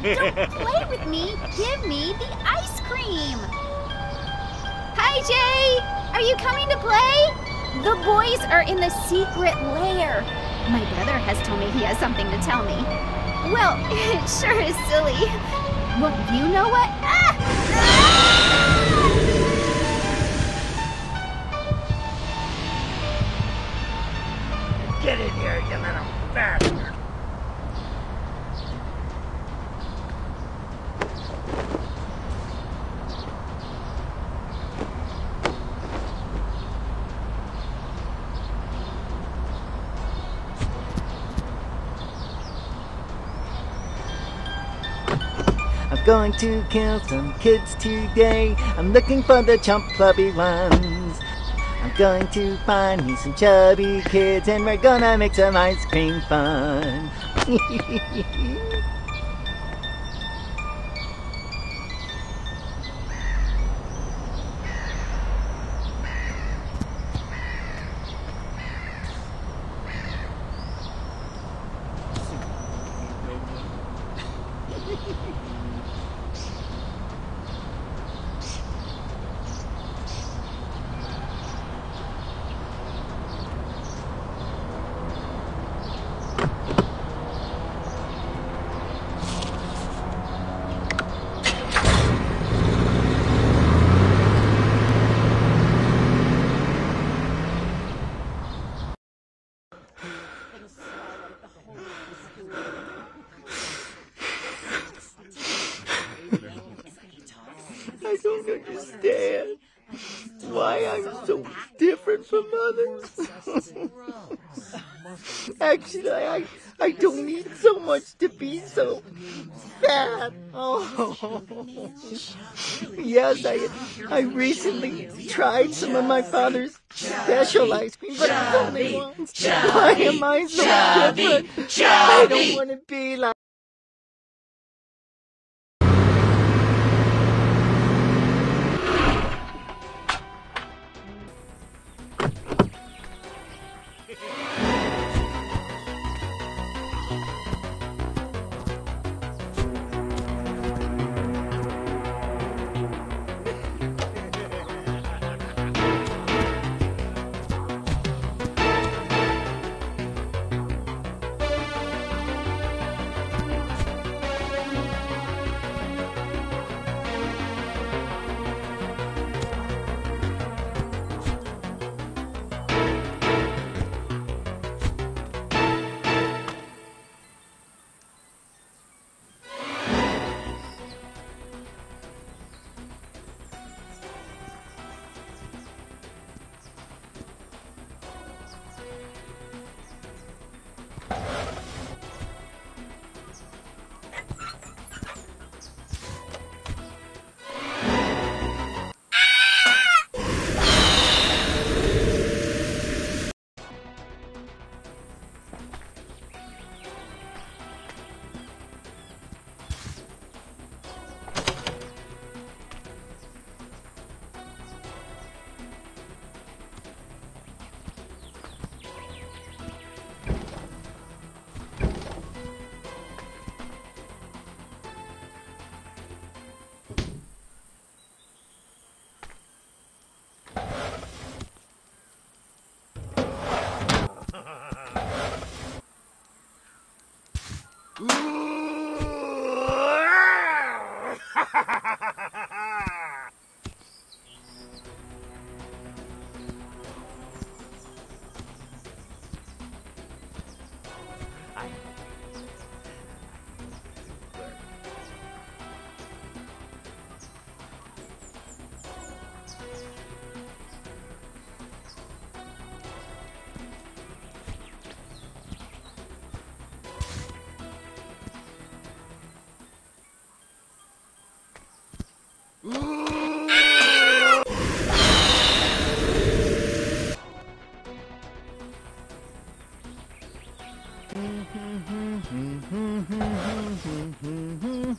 Don't play with me. Give me the ice cream. Hi, Jay. Are you coming to play? The boys are in the secret lair. My brother has told me he has something to tell me. Well, it sure is silly. Well, you know what? Going to kill some kids today. I'm looking for the chump clubby ones. I'm going to find me some chubby kids and we're gonna make some ice cream fun. I don't understand why I'm so different from others. Actually, I, I don't need so much to be so fat. Oh. Yes, I, I recently tried some of my father's special ice cream, but it's only once. Why am I so different? I don't want to be like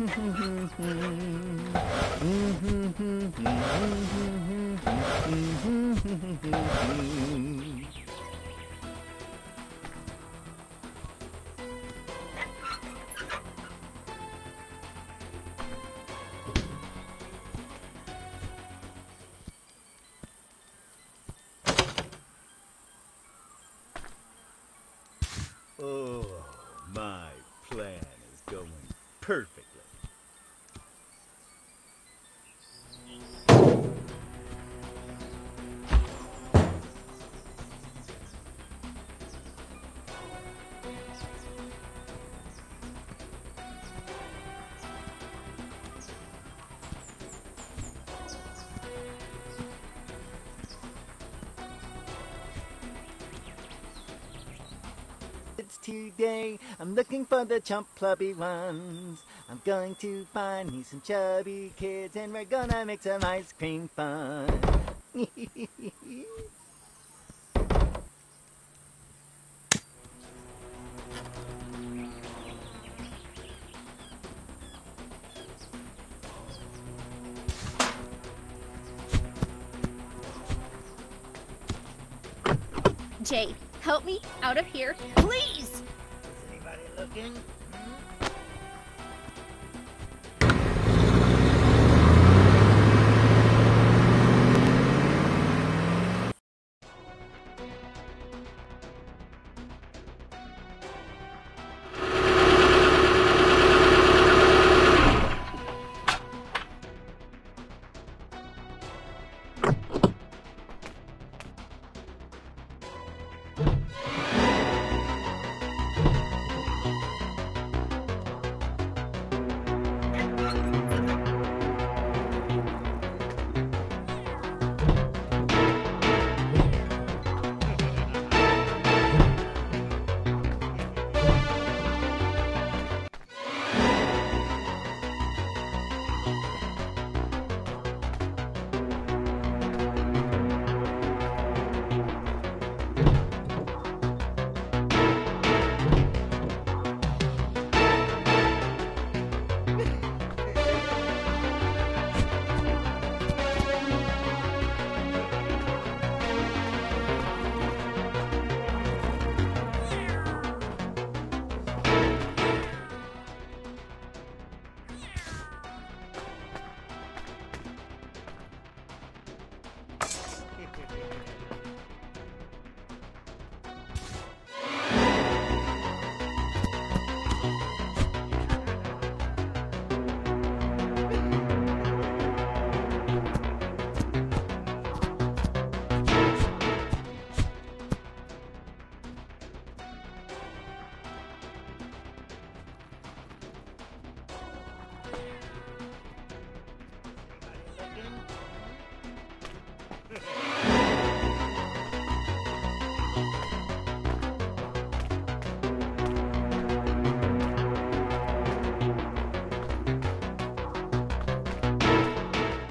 Mm-hmm. It's today. I'm looking for the chump clubby ones. I'm going to find me some chubby kids and we're gonna make some ice cream fun. out of here, please! Is anybody looking?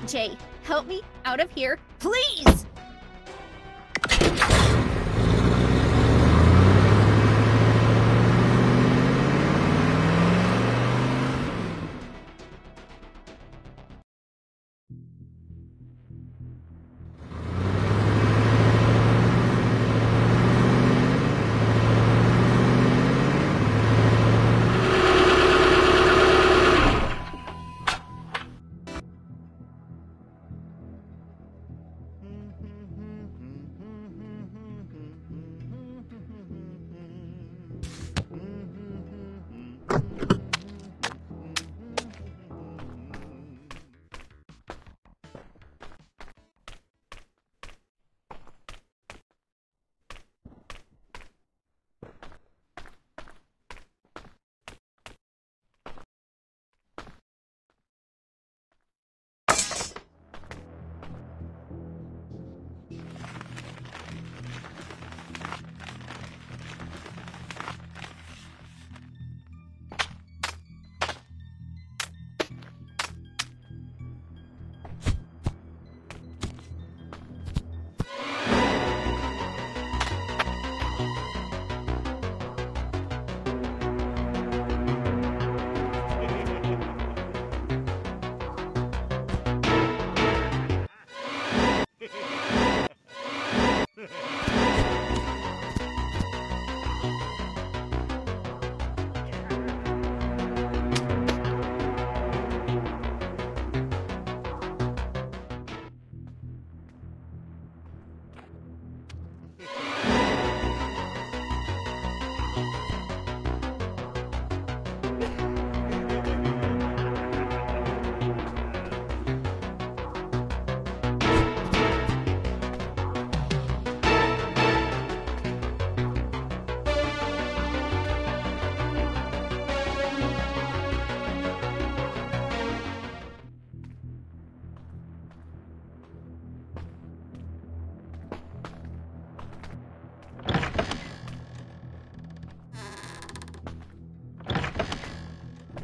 Jay, help me out of here, please!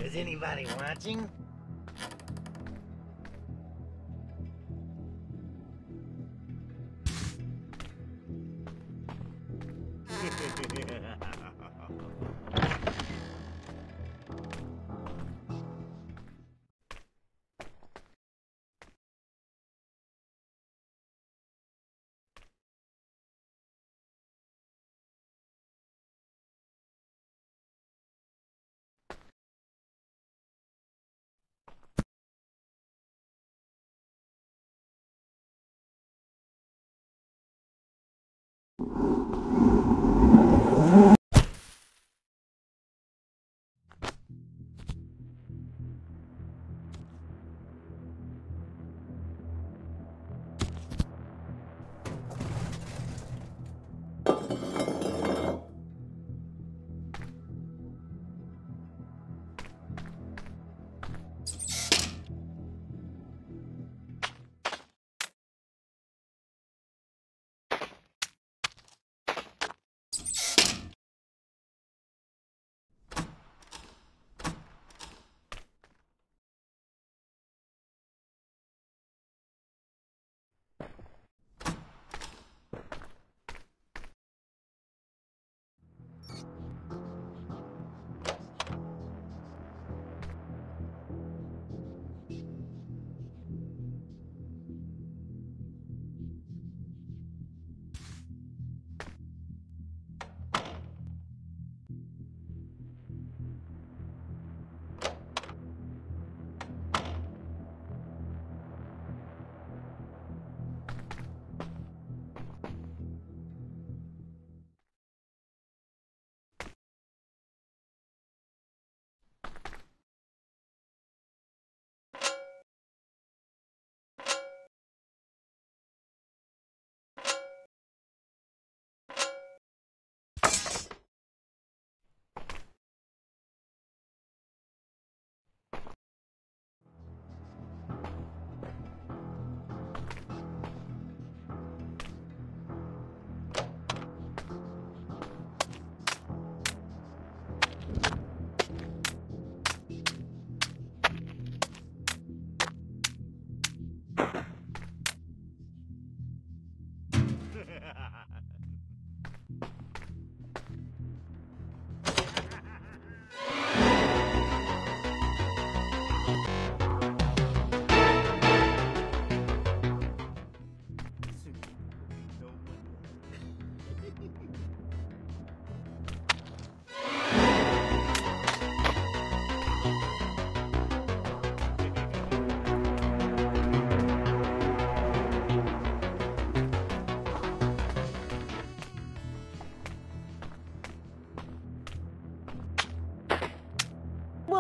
Is anybody watching?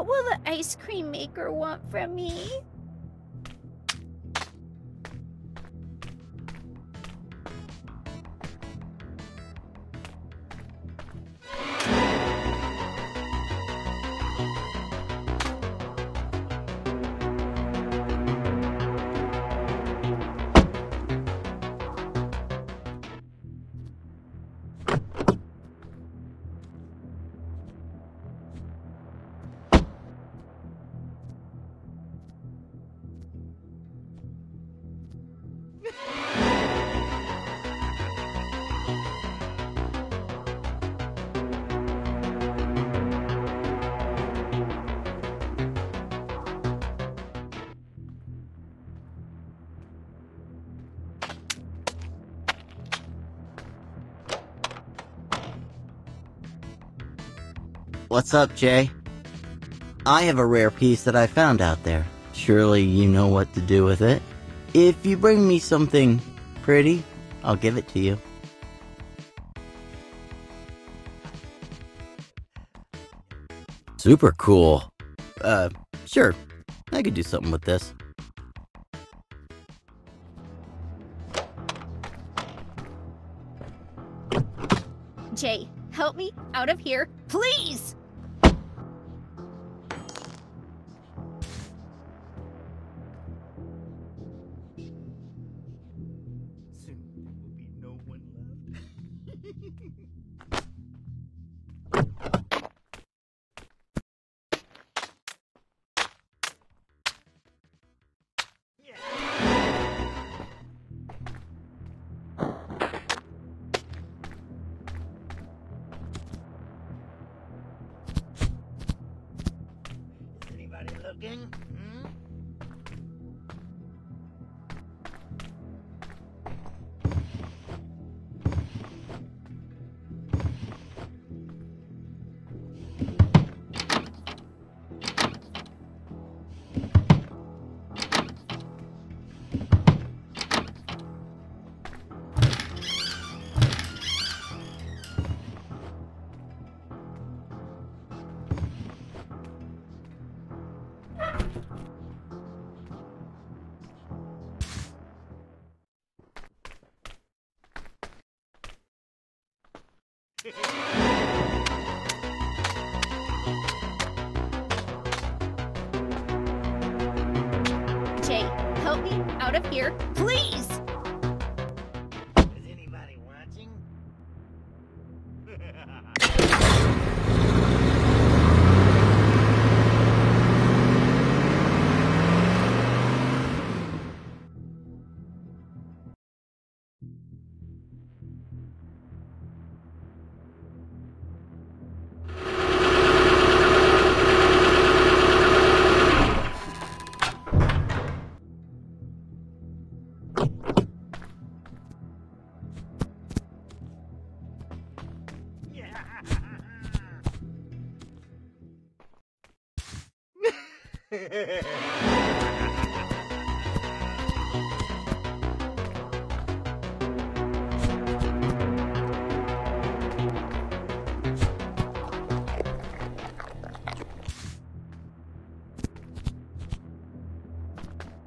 What will the ice cream maker want from me? What's up, Jay? I have a rare piece that I found out there. Surely you know what to do with it. If you bring me something pretty, I'll give it to you. Super cool. Uh, sure. I could do something with this. Me out of here, please! Jay, help me out of here, please!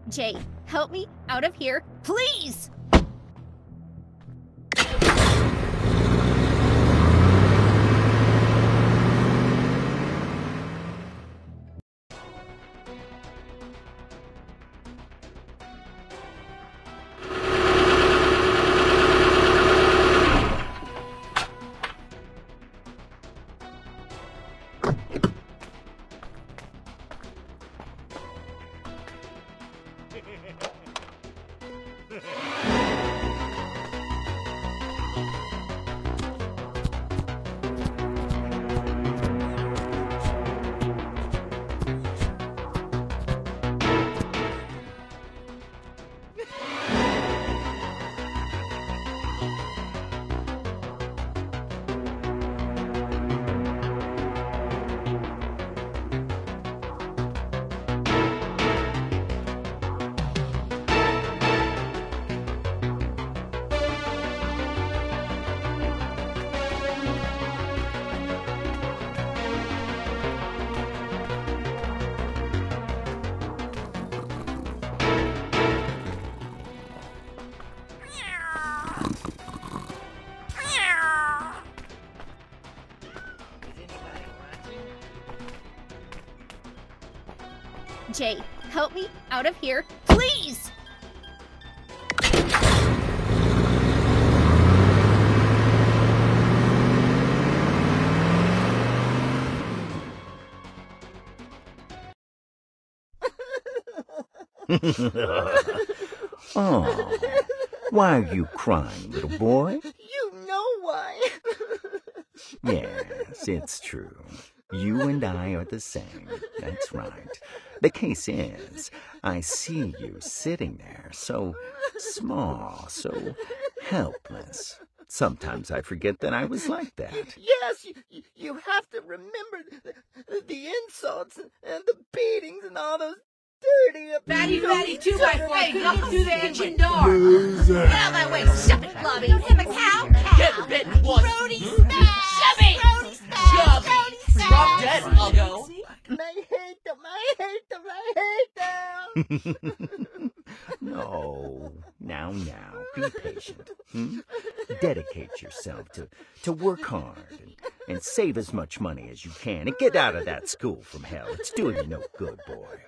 Jay, help me out of here, please! Watching? Jay, help me out of here, please! oh, why are you crying, little boy? You know why. Yes, it's true. You and I are the same. That's right. The case is, I see you sitting there, so small, so helpless. Sometimes I forget that I was like that. yes, you, you- you have to remember the, the insults and, and the beatings and all those dirty Fatty, abuse. fatty, two by four, Hey, couldn't through the to kitchen window. door. Get out of my way, shove it, Blobby. I'm a cow, cow. Get bitten once. Brody smash! Shove it. Brody smash! Shove it. Drop dead, I'll go. I hate my I my them. I no, now, now, be patient. Hmm? Dedicate yourself to, to work hard and, and save as much money as you can and get out of that school from hell. It's doing you no good, boy.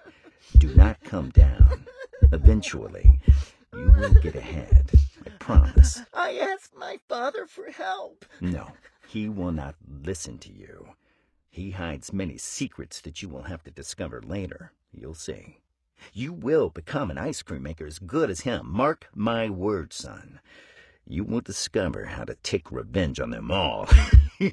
Do not come down. Eventually, you will get ahead. I promise. I asked my father for help. No, he will not listen to you. He hides many secrets that you will have to discover later. You'll see. You will become an ice cream maker as good as him. Mark my words, son. You will discover how to take revenge on them all.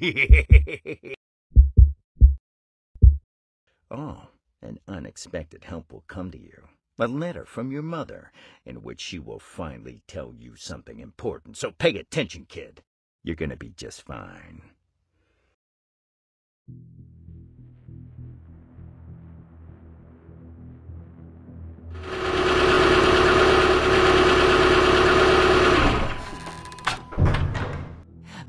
oh, an unexpected help will come to you. A letter from your mother, in which she will finally tell you something important. So pay attention, kid. You're gonna be just fine.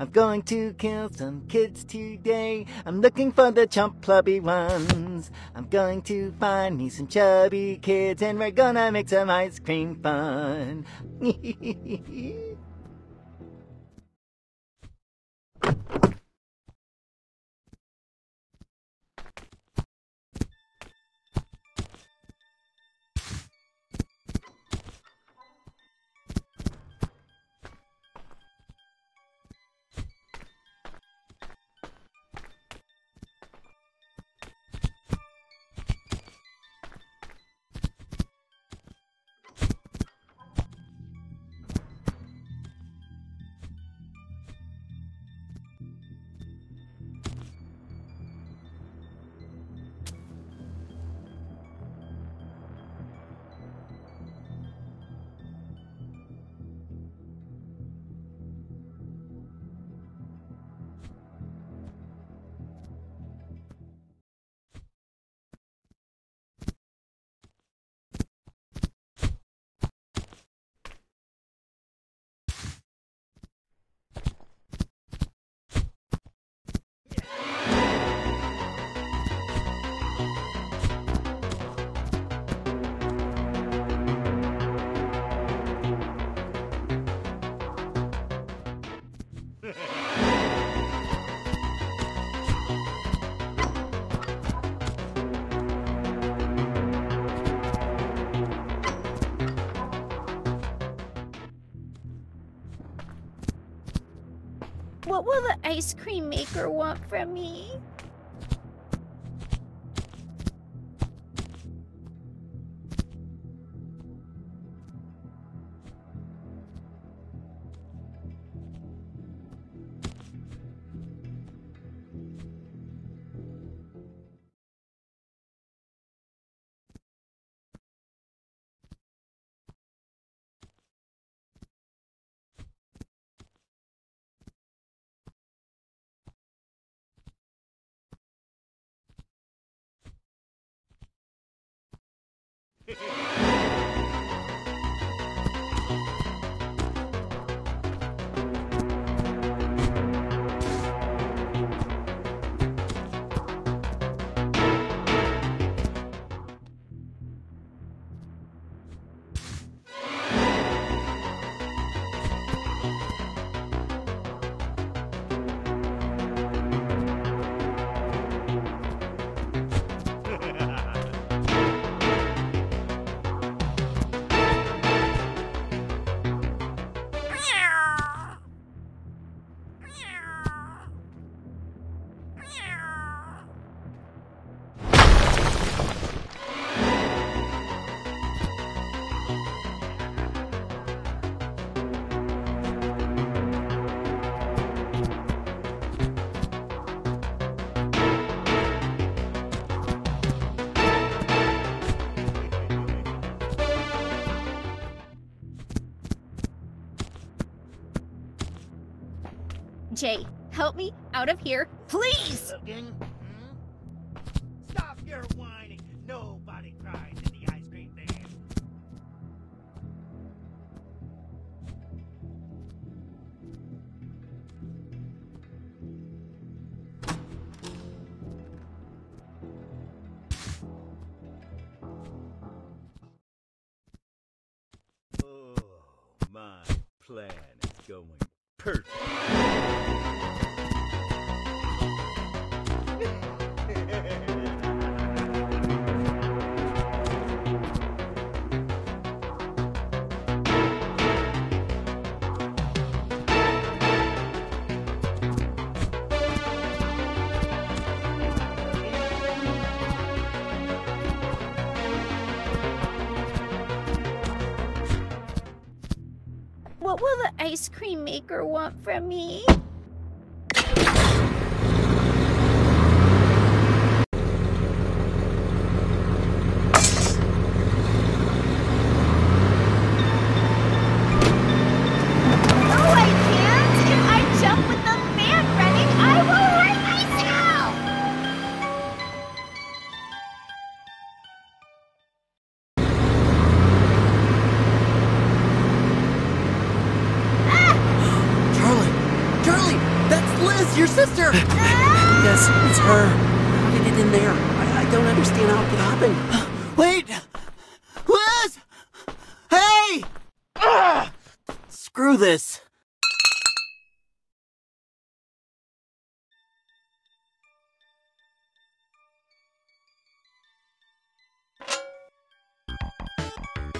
I'm going to kill some kids today. I'm looking for the chump plubby ones. I'm going to find me some chubby kids and we're gonna make some ice cream fun. What will the ice cream maker want from me? Jay, help me out of here, please! Looking? Hmm? Stop your whining. Nobody cries in the ice cream van. Oh, my plan is going perfect. Ice cream maker want from me?